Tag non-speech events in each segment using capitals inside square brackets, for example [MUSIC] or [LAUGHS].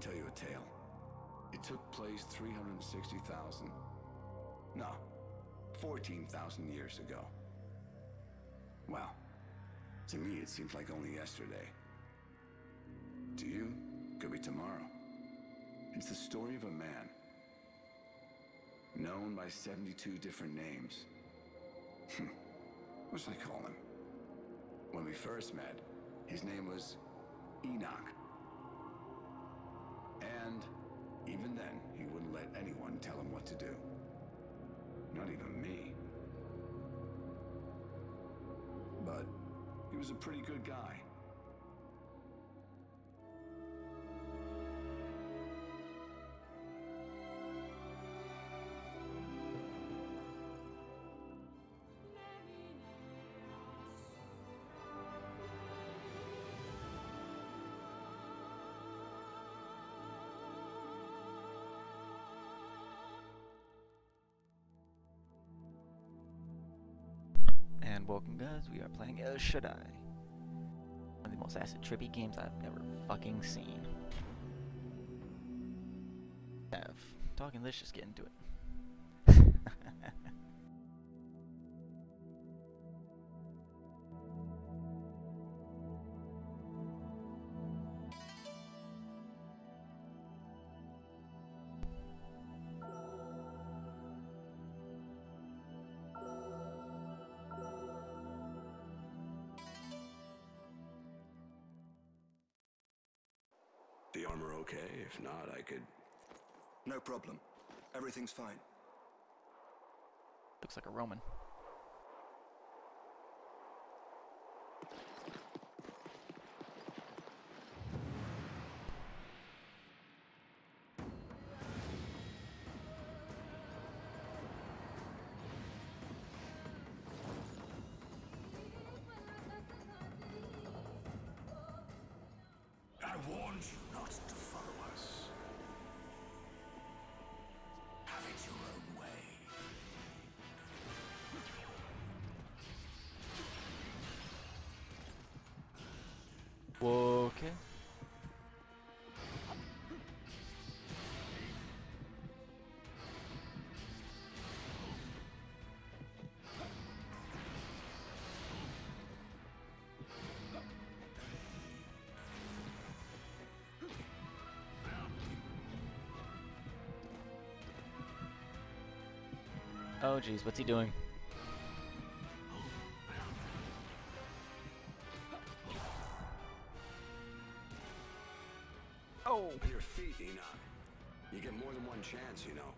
Tell you a tale. It took place 360,000. No, 14,000 years ago. Well, to me it seems like only yesterday. To you, could be tomorrow. It's the story of a man. Known by 72 different names. Hmm, what should I call him? When we first met, his name was Enoch. And even then, he wouldn't let anyone tell him what to do. Not even me. But he was a pretty good guy. And welcome guys, we are playing El Shaddai. One of the most acid trippy games I've ever fucking seen. Have. Talking, let's just get into it. [LAUGHS] The armor okay? If not, I could... No problem. Everything's fine. Looks like a Roman. To follow us. Oh jeez, what's he doing? Oh! Your feet, Enoch. You get more than one chance, you know.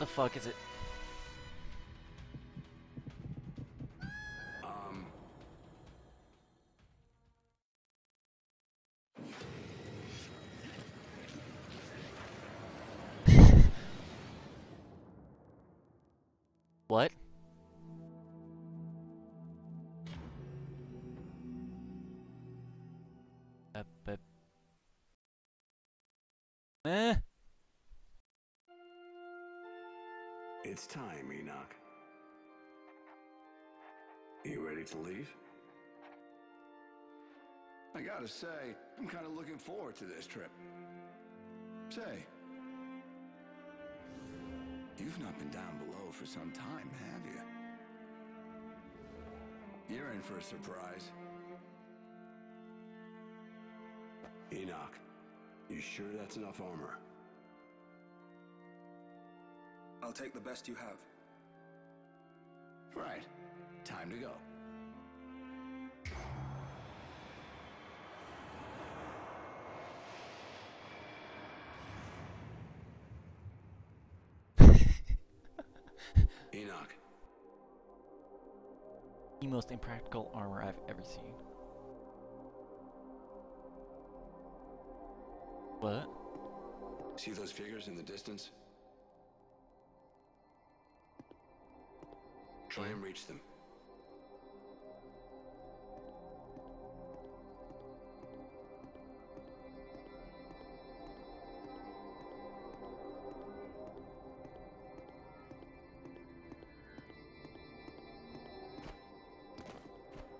The fuck is it? Um... [LAUGHS] What? Eh? It's time, Enoch. You ready to leave? I gotta say, I'm kind of looking forward to this trip. Say, you've not been down below for some time, have you? You're in for a surprise. Enoch, you sure that's enough armor? I'll take the best you have. Right. Time to go. [LAUGHS] Enoch, The most impractical armor I've ever seen. What? see those figures in the distance? Try and reach them.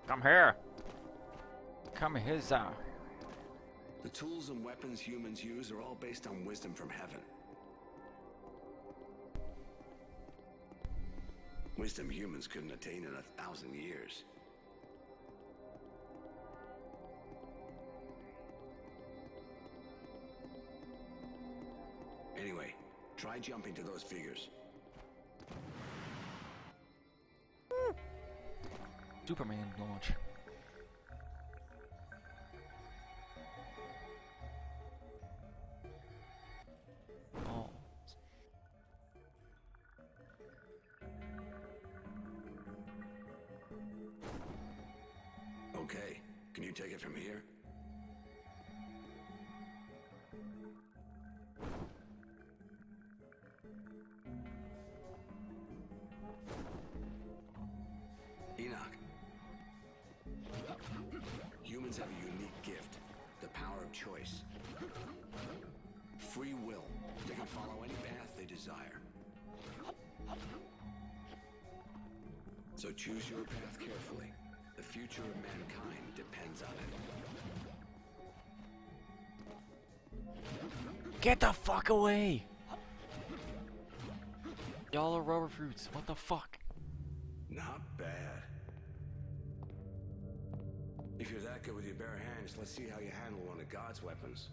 Come here. Come hither. The tools and weapons humans use are all based on wisdom from heaven. Wisdom humans couldn't attain in a thousand years. Anyway, try jumping to those figures. Hmm. Superman launch. Okay, can you take it from here? Enoch. Humans have a unique gift, the power of choice. Free will. They can follow any path they desire. So choose your path carefully. The future of mankind depends on it. Get the fuck away! Y'all are rubber fruits. What the fuck? Not bad. If you're that good with your bare hands, let's see how you handle one of God's weapons.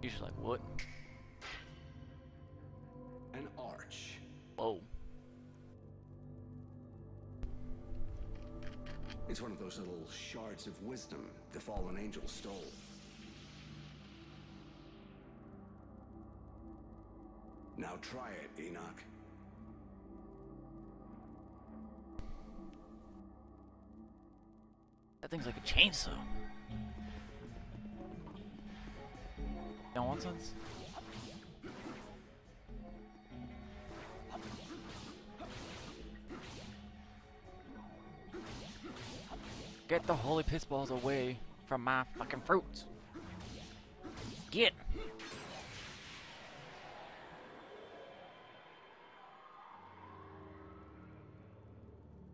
You're just like, what? An arch. Whoa. It's one of those little shards of wisdom the fallen angel stole. Now try it, Enoch. That thing's like a chainsaw. No nonsense. Get the holy piss balls away from my fucking fruits. Get.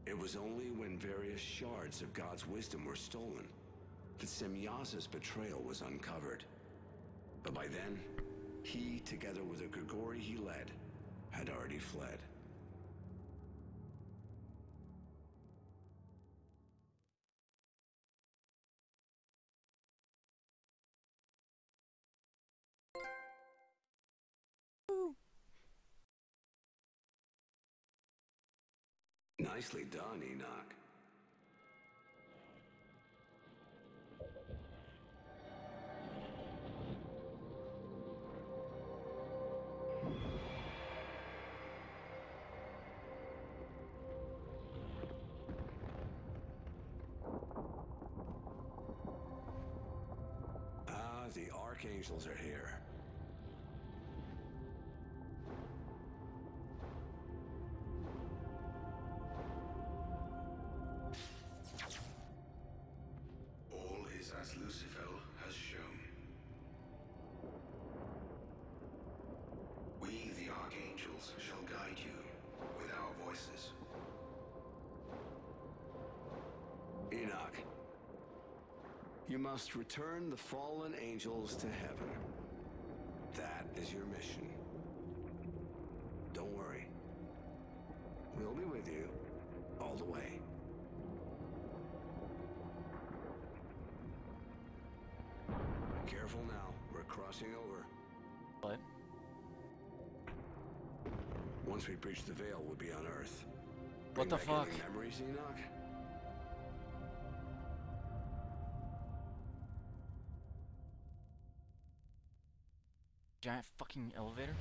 It was only when various shards of God's wisdom were stolen that Semyaza's betrayal was uncovered. But by then, he, together with the Grigori he led, had already fled. Nicely done, Enoch. Ah, the Archangels are here. You must return the fallen angels to heaven. That is your mission. Don't worry. We'll be with you all the way. Careful now. We're crossing over. What? Once we breach the veil, we'll be on Earth. What the fuck? memories, Enoch? Giant fucking elevator?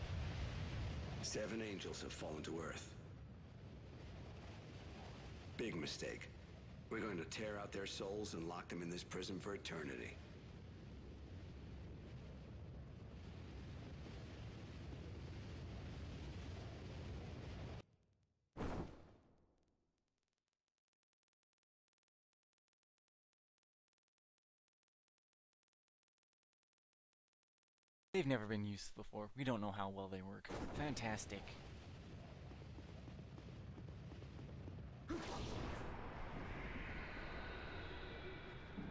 Seven angels have fallen to Earth. Big mistake. We're going to tear out their souls and lock them in this prison for eternity. They've never been used before. We don't know how well they work. Fantastic.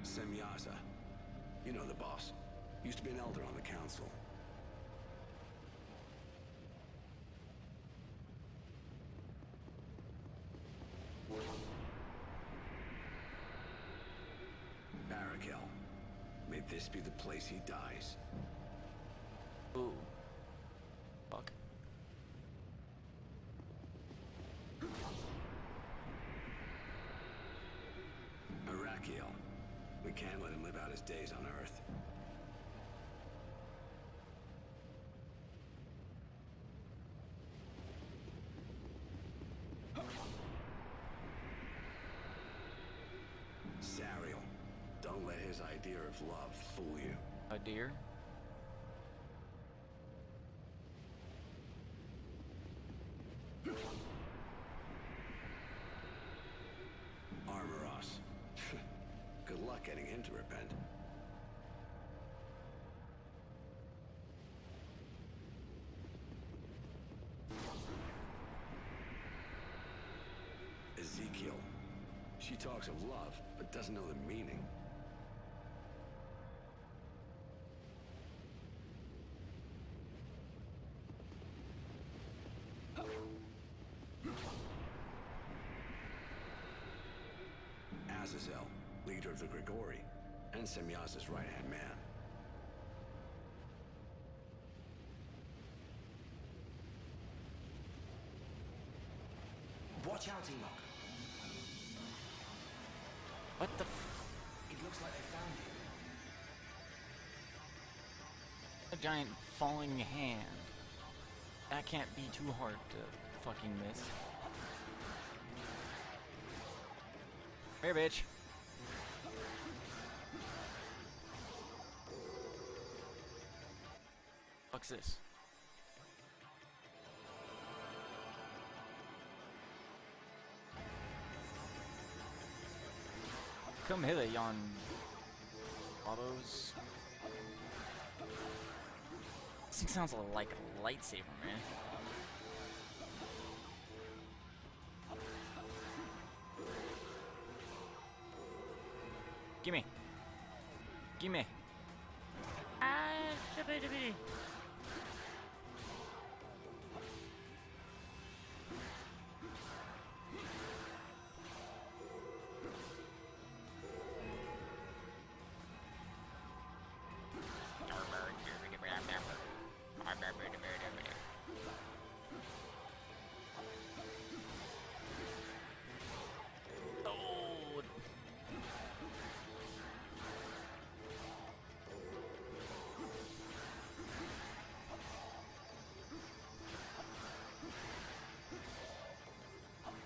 Semyaza. You know the boss. Used to be an elder on the council. Barakel. May this be the place he dies. Ooh. Fuck. Arakiel. We can't let him live out his days on Earth. Sariel. Don't let his idea of love fool you. A deer? Getting him to repent. Ezekiel. She talks of love, but doesn't know the meaning. Azazel, leader of the Grigori, and Semyaza's right-hand man. Watch out, Enoch. What the f- It looks like they found you. A giant falling hand. That can't be too hard to fucking miss. Here, bitch. This? Come hither, yon autos. This thing sounds like a lightsaber, man. Gimme. Gimme. Ah,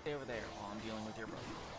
Stay over there while I'm dealing with your brother.